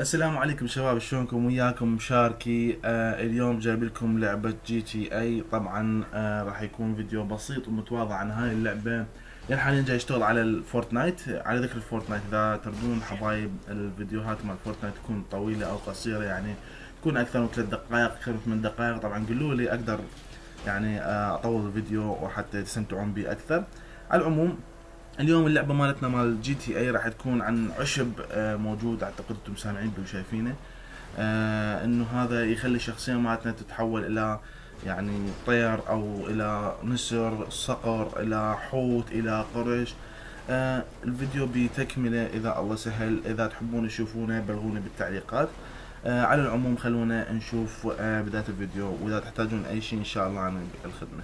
السلام عليكم شباب شلونكم؟ وياكم مشاركي. آه اليوم جايب لكم لعبة GTA طبعا آه راح يكون فيديو بسيط ومتواضع عن هاي اللعبة. يعني حاليا جاي اشتغل على الفورتنايت. على ذكر الفورتنايت إذا تردون حبايب الفيديوهات مال فورتنايت تكون طويلة أو قصيرة يعني تكون أكثر من ثلاث دقائق أكثر من دقائق. طبعا قولوا لي أقدر يعني آه أطول الفيديو وحتى تستمتعون به أكثر. على العموم اليوم اللعبة مالتنا مال GTA راح تكون عن عشب آه، موجود أعتقد أنتم سامعين به وشايفينه آه إنه هذا يخلي الشخصية مالتنا تتحول إلى يعني طير أو إلى نسر صقر إلى حوت إلى قرش. آه الفيديو بتكملة إذا الله سهل. إذا تحبون تشوفونه بلغوني بالتعليقات. على العموم خلونا نشوف بداية الفيديو. وإذا تحتاجون أي شيء إن شاء الله عن الخدمة.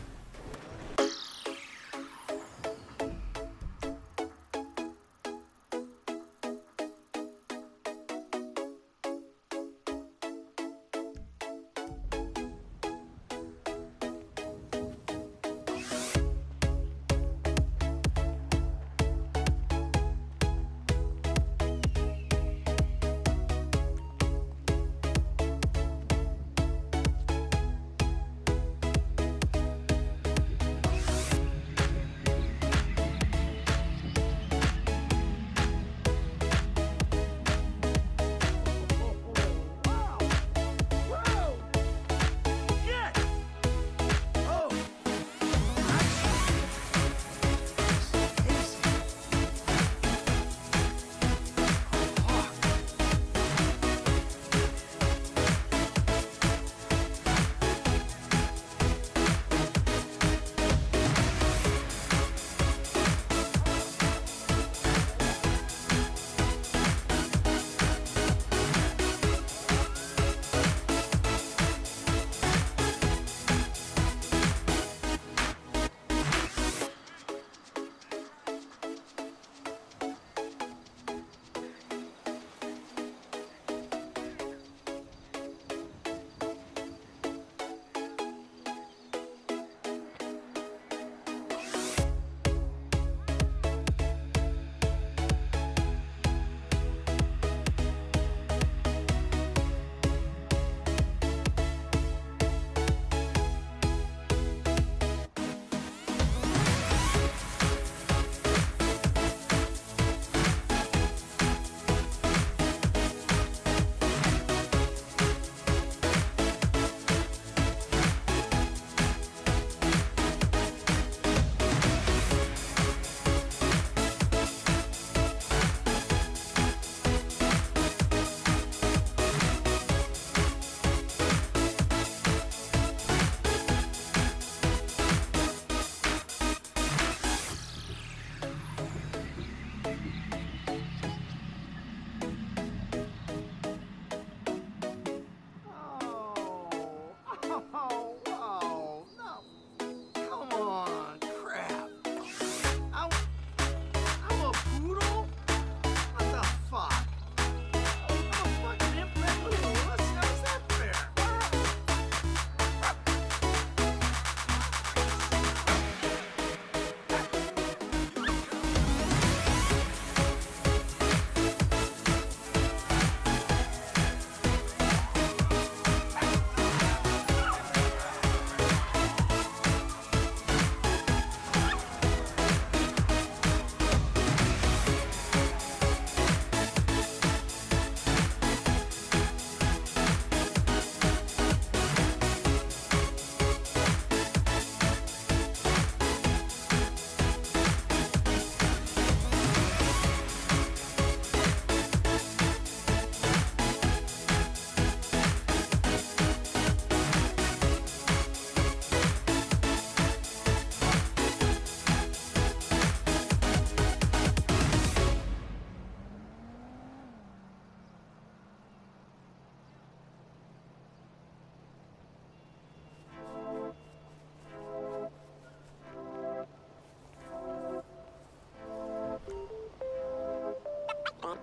One.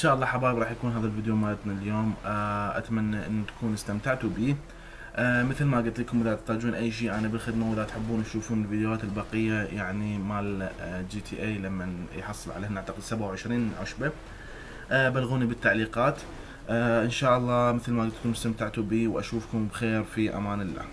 شاء الله حبايب راح يكون هذا الفيديو مالتنا اليوم آه أتمنى إن تكونوا استمتعتوا به. آه مثل ما قلت لكم إذا تحتاجون أي شيء أنا بالخدمة وإذا تحبون تشوفون الفيديوهات البقية يعني مال آه GTA لما يحصل عليهن أعتقد 27 عشبة. آه بلغوني بالتعليقات. آه إن شاء الله مثل ما قلت لكم استمتعتوا بي وأشوفكم بخير في أمان الله.